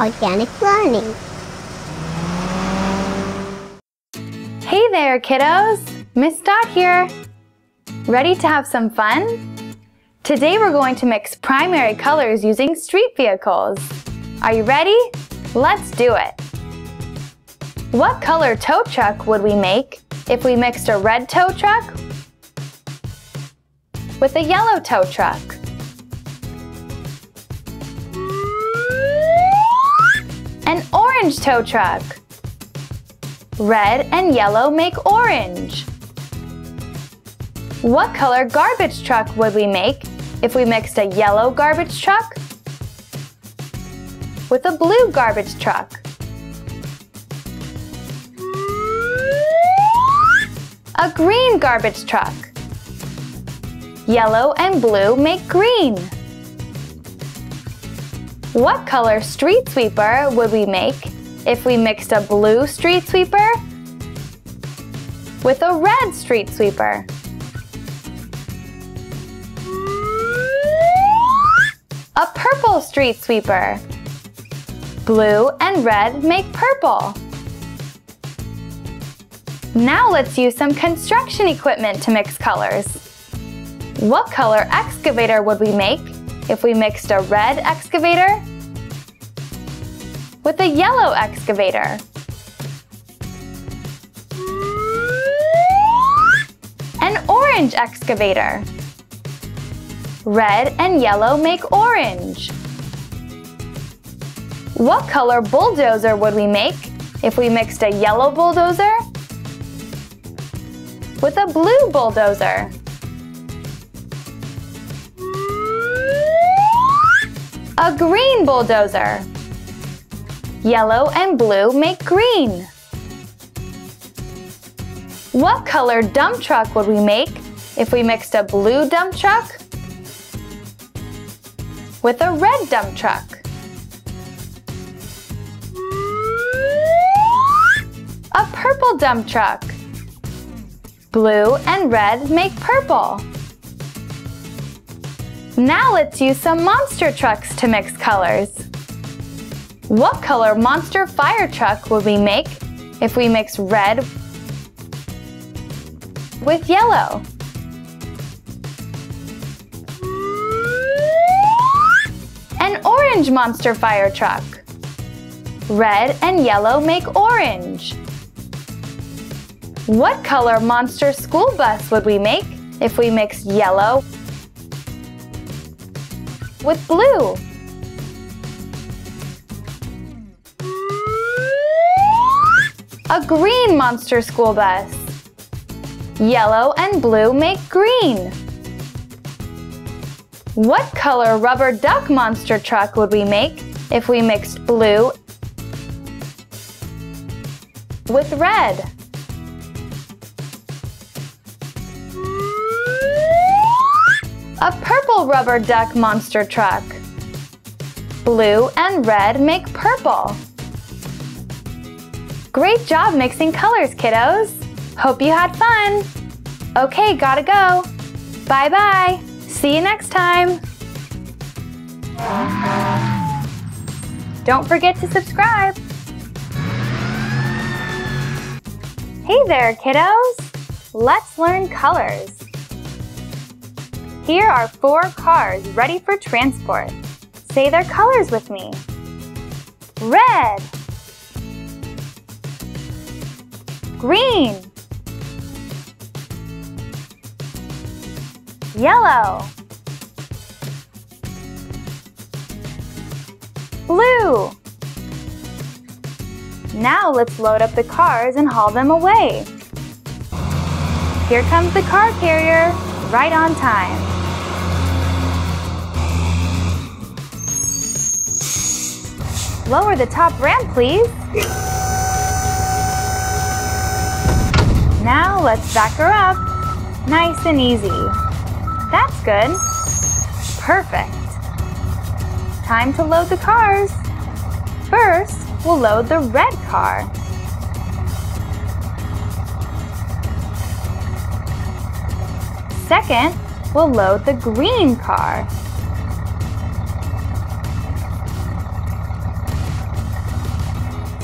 organic learning. Hey there, kiddos! Miss Stott here. Ready to have some fun? Today we're going to mix primary colors using street vehicles. Are you ready? Let's do it! What color tow truck would we make if we mixed a red tow truck with a yellow tow truck? An orange tow truck. Red and yellow make orange. What color garbage truck would we make if we mixed a yellow garbage truck with a blue garbage truck? A green garbage truck. Yellow and blue make green. What color street sweeper would we make if we mixed a blue street sweeper with a red street sweeper? A purple street sweeper. Blue and red make purple. Now let's use some construction equipment to mix colors. What color excavator would we make if we mixed a red excavator with a yellow excavator? An orange excavator. Red and yellow make orange. What color bulldozer would we make if we mixed a yellow bulldozer with a blue bulldozer. A green bulldozer. Yellow and blue make green. What color dump truck would we make if we mixed a blue dump truck with a red dump truck? A purple dump truck. Blue and red make purple. Now let's use some monster trucks to mix colors. What color monster fire truck would we make if we mix red with yellow? An orange monster fire truck. Red and yellow make orange. What color monster school bus would we make if we mixed yellow with blue? A green monster school bus. Yellow and blue make green. What color rubber duck monster truck would we make if we mixed blue with red? A purple rubber duck monster truck. Blue and red make purple. Great job mixing colors, kiddos! Hope you had fun! Okay, gotta go. Bye-bye. See you next time. Don't forget to subscribe. Hey there, kiddos! Let's learn colors. Here are four cars ready for transport. Say their colors with me. Red, green, yellow, blue. Now let's load up the cars and haul them away. Here comes the car carrier, right on time. Lower the top ramp, please. Now let's back her up. Nice and easy. That's good. Perfect. Time to load the cars. First, we'll load the red car. Second, we'll load the green car.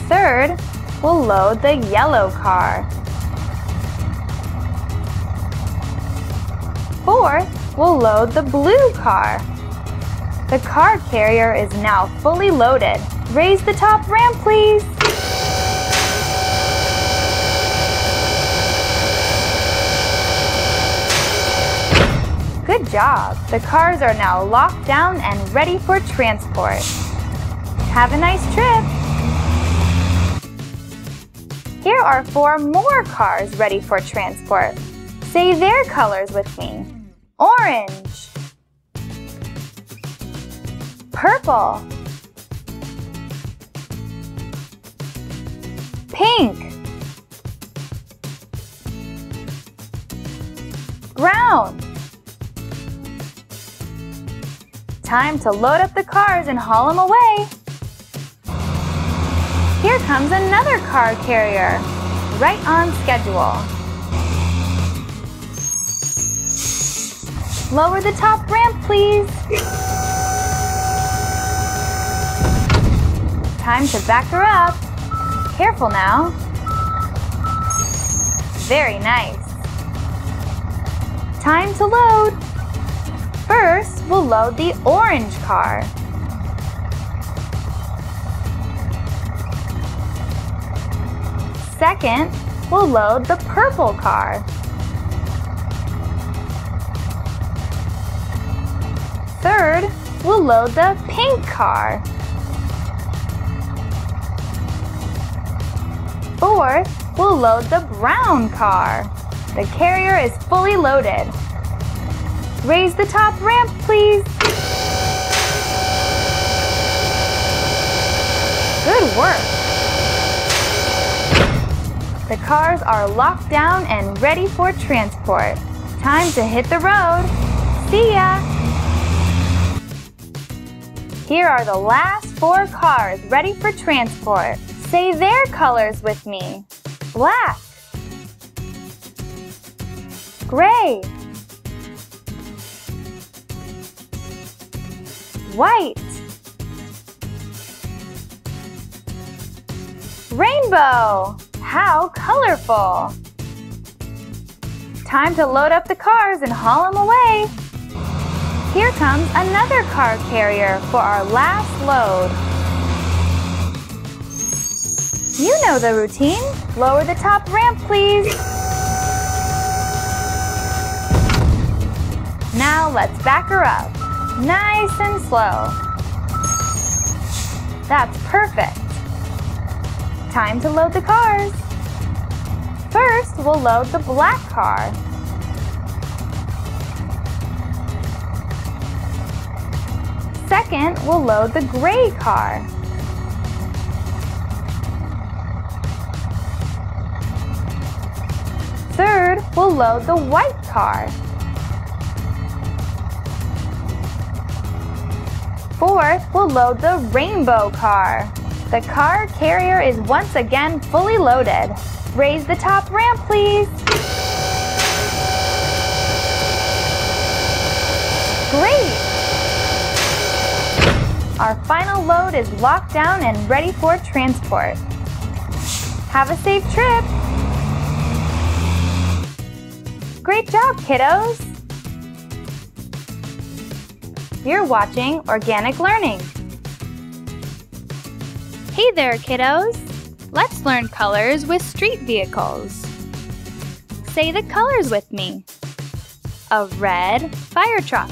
Third, we'll load the yellow car. Fourth, we'll load the blue car. The car carrier is now fully loaded. Raise the top ramp, please. Good job! The cars are now locked down and ready for transport. Have a nice trip! Here are four more cars ready for transport. Say their colors with me. Orange Purple Pink Brown Time to load up the cars and haul them away. Here comes another car carrier, right on schedule. Lower the top ramp, please. Time to back her up. Careful now. Very nice. Time to load. First, we'll load the orange car. Second, we'll load the purple car. Third, we'll load the pink car. Fourth, we'll load the brown car. The carrier is fully loaded. Raise the top ramp, please. Good work. The cars are locked down and ready for transport. Time to hit the road. See ya! Here are the last four cars ready for transport. Say their colors with me. Black. Gray. white. Rainbow! How colorful! Time to load up the cars and haul them away. Here comes another car carrier for our last load. You know the routine. Lower the top ramp, please. Now let's back her up. Nice and slow. That's perfect. Time to load the cars. First, we'll load the black car. Second, we'll load the gray car. Third, we'll load the white car. Fourth, we'll load the rainbow car. The car carrier is once again fully loaded. Raise the top ramp, please. Great! Our final load is locked down and ready for transport. Have a safe trip! Great job, kiddos! You're watching Organic Learning. Hey there, kiddos! Let's learn colors with street vehicles. Say the colors with me. A red fire truck.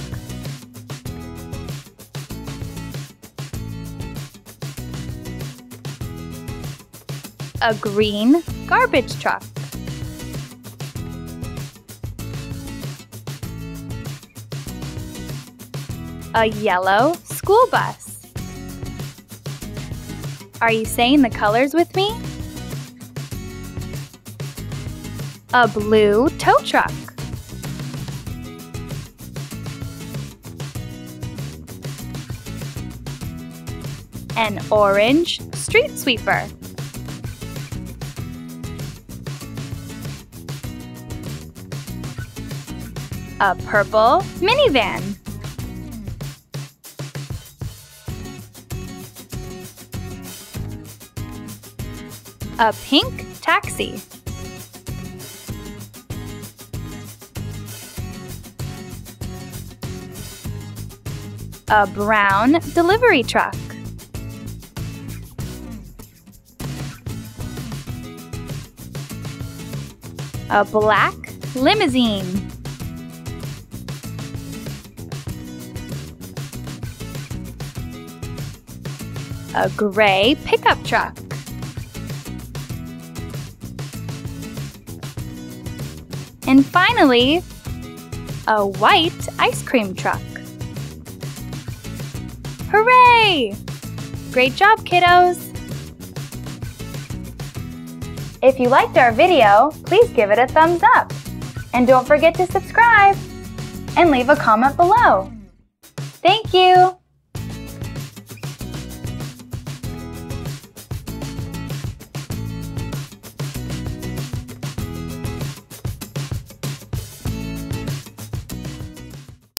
A green garbage truck. a yellow school bus. Are you saying the colors with me? A blue tow truck. An orange street sweeper. A purple minivan. A pink taxi. A brown delivery truck. A black limousine. A gray pickup truck. And finally, a white ice cream truck. Hooray! Great job, kiddos! If you liked our video, please give it a thumbs up. And don't forget to subscribe and leave a comment below. Thank you!